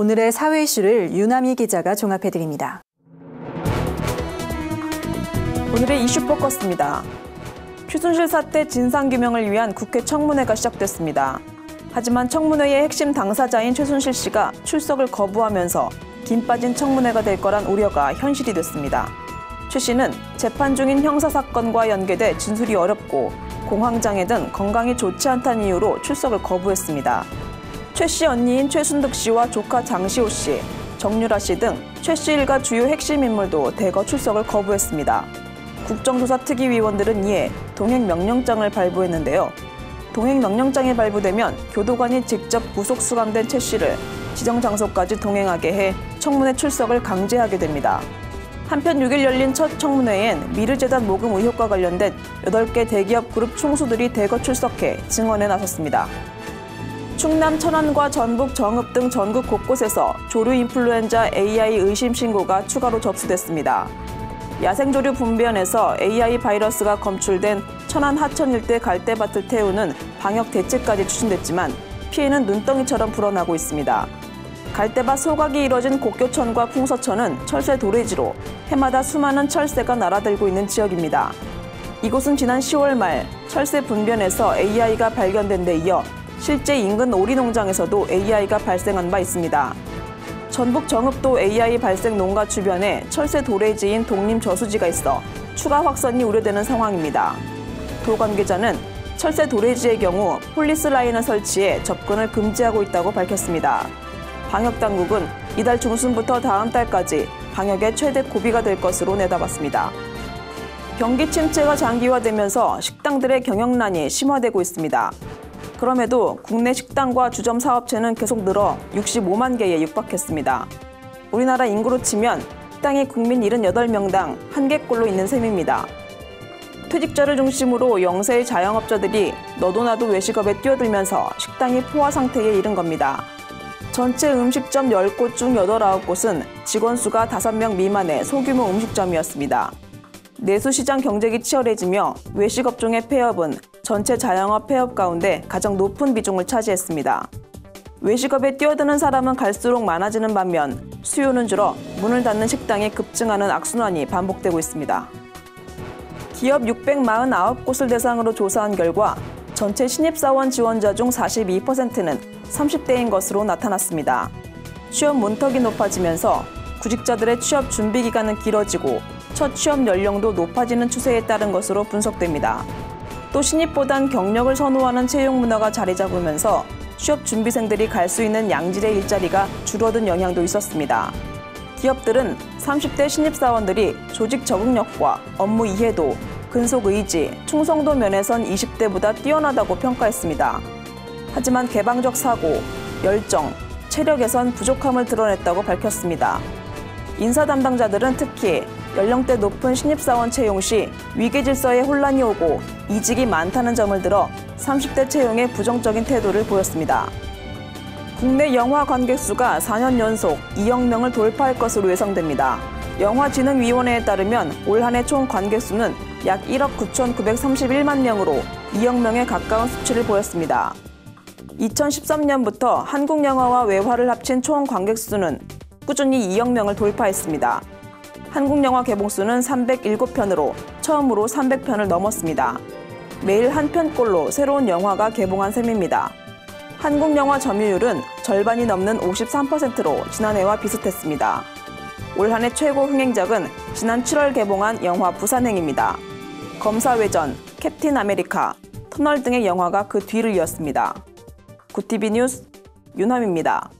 오늘의 사회 이슈를 유남희 기자가 종합해드립니다. 오늘의 이슈 포커스입니다. 최순실 사태 진상규명을 위한 국회 청문회가 시작됐습니다. 하지만 청문회의 핵심 당사자인 최순실 씨가 출석을 거부하면서 김 빠진 청문회가 될 거란 우려가 현실이 됐습니다. 최 씨는 재판 중인 형사사건과 연계돼 진술이 어렵고 공황장애 등 건강이 좋지 않다는 이유로 출석을 거부했습니다. 최씨 언니인 최순득 씨와 조카 장시호 씨, 정유라 씨 등 최씨 일가 주요 핵심 인물도 대거 출석을 거부했습니다. 국정조사 특위위원들은 이에 동행명령장을 발부했는데요. 동행명령장이 발부되면 교도관이 직접 구속 수감된 최 씨를 지정 장소까지 동행하게 해 청문회 출석을 강제하게 됩니다. 한편 6일 열린 첫 청문회엔 미르재단 모금 의혹과 관련된 8개 대기업 그룹 총수들이 대거 출석해 증언에 나섰습니다. 충남 천안과 전북 정읍 등 전국 곳곳에서 조류 인플루엔자 AI 의심 신고가 추가로 접수됐습니다. 야생조류 분변에서 AI 바이러스가 검출된 천안 하천 일대 갈대밭을 태우는 방역 대책까지 추진됐지만 피해는 눈덩이처럼 불어나고 있습니다. 갈대밭 소각이 이뤄진 곡교천과 풍서천은 철새 도래지로 해마다 수많은 철새가 날아들고 있는 지역입니다. 이곳은 지난 10월 말 철새 분변에서 AI가 발견된 데 이어 실제 인근 오리 농장에서도 AI가 발생한 바 있습니다. 전북 정읍도 AI 발생 농가 주변에 철새 도래지인 동림 저수지가 있어 추가 확산이 우려되는 상황입니다. 도 관계자는 철새 도래지의 경우 폴리스 라인을 설치해 접근을 금지하고 있다고 밝혔습니다. 방역 당국은 이달 중순부터 다음 달까지 방역의 최대 고비가 될 것으로 내다봤습니다. 경기 침체가 장기화되면서 식당들의 경영난이 심화되고 있습니다. 그럼에도 국내 식당과 주점 사업체는 계속 늘어 65만 개에 육박했습니다. 우리나라 인구로 치면 식당이 국민 78명당 한개꼴로 있는 셈입니다. 퇴직자를 중심으로 영세의 자영업자들이 너도나도 외식업에 뛰어들면서 식당이 포화 상태에 이른 겁니다. 전체 음식점 10곳 중 8, 9곳은 직원 수가 5명 미만의 소규모 음식점이었습니다. 내수시장 경쟁이 치열해지며 외식업종의 폐업은 전체 자영업 폐업 가운데 가장 높은 비중을 차지했습니다. 외식업에 뛰어드는 사람은 갈수록 많아지는 반면 수요는 줄어 문을 닫는 식당이 급증하는 악순환이 반복되고 있습니다. 기업 649곳을 대상으로 조사한 결과 전체 신입사원 지원자 중 42%는 30대인 것으로 나타났습니다. 취업 문턱이 높아지면서 구직자들의 취업 준비 기간은 길어지고 첫 취업 연령도 높아지는 추세에 따른 것으로 분석됩니다. 또 신입보단 경력을 선호하는 채용 문화가 자리 잡으면서 취업 준비생들이 갈 수 있는 양질의 일자리가 줄어든 영향도 있었습니다. 기업들은 30대 신입사원들이 조직 적응력과 업무 이해도, 근속 의지, 충성도 면에선 20대보다 뛰어나다고 평가했습니다. 하지만 개방적 사고, 열정, 체력에선 부족함을 드러냈다고 밝혔습니다. 인사 담당자들은 특히 연령대 높은 신입사원 채용 시 위계 질서에 혼란이 오고 이직이 많다는 점을 들어 30대 채용에 부정적인 태도를 보였습니다. 국내 영화 관객 수가 4년 연속 2억 명을 돌파할 것으로 예상됩니다. 영화진흥위원회에 따르면 올 한해 총 관객 수는 약 1억 9,931만 명으로 2억 명에 가까운 수치를 보였습니다. 2013년부터 한국 영화와 외화를 합친 총 관객 수는 꾸준히 2억 명을 돌파했습니다. 한국 영화 개봉 수는 307편으로 처음으로 300편을 넘었습니다. 매일 한 편꼴로 새로운 영화가 개봉한 셈입니다. 한국 영화 점유율은 절반이 넘는 53%로 지난해와 비슷했습니다. 올 한해 최고 흥행작은 지난 7월 개봉한 영화 부산행입니다. 검사외전, 캡틴 아메리카, 터널 등의 영화가 그 뒤를 이었습니다. 구티비 뉴스 윤함입니다.